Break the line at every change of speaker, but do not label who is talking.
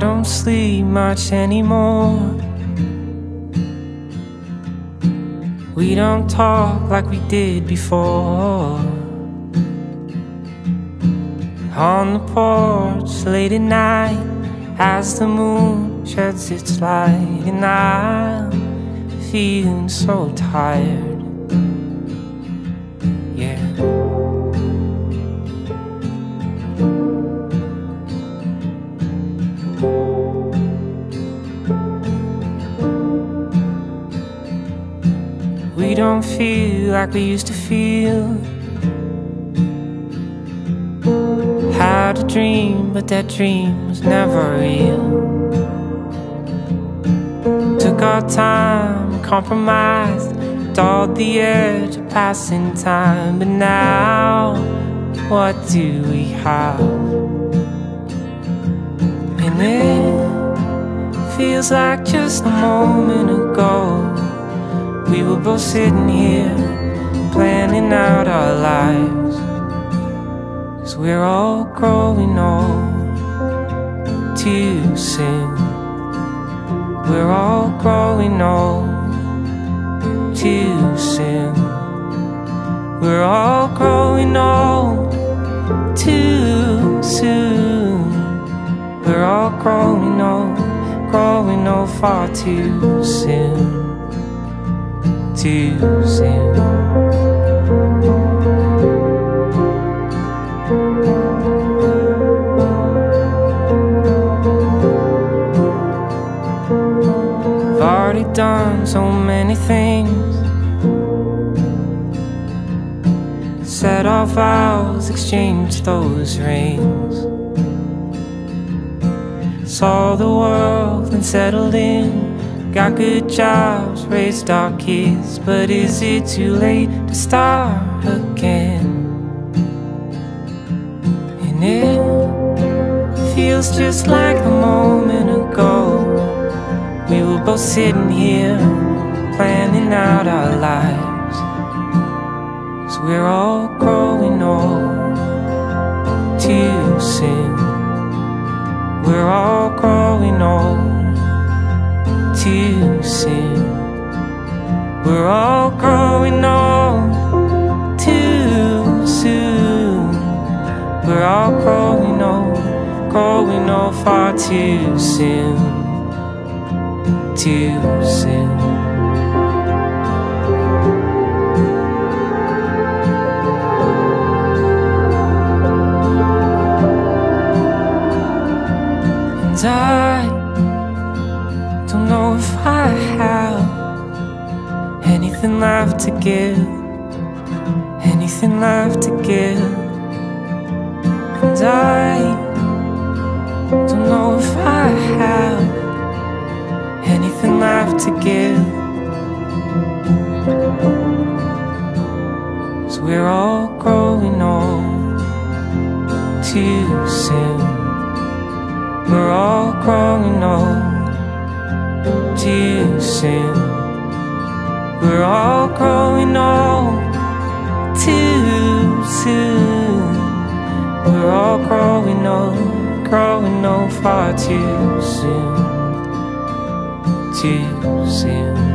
don't sleep much anymore. We don't talk like we did before. On the porch late at night, as the moon sheds its light, and I'm feeling so tired. We don't feel like we used to feel. Had a dream, but that dream was never real. Took our time, compromised, dulled the edge of passing time. But now, what do we have? And it feels like just a moment ago. We were both sitting here, planning out our lives. Cause we're all growing old too soon. We're all growing old too soon. We're all growing old too soon. We're all growing old, growing old far too soon. Too soon. I've already done so many things. Set our vows, exchanged those rings. Saw the world and settled in. Got good jobs, raised our kids. But is it too late to start again? And it feels just like a moment ago. We were both sitting here, planning out our lives. Cause we're all growing old too soon. We're all growing old soon. We're all growing old too soon. We're all growing old, growing old far too soon too soon. Don't know if I have anything left to give, anything left to give. And I don't know if I have anything left to give. Cause we're all growing old too soon. We're all growing old soon. We're all growing old too soon. We're all growing old, growing old far too soon too soon.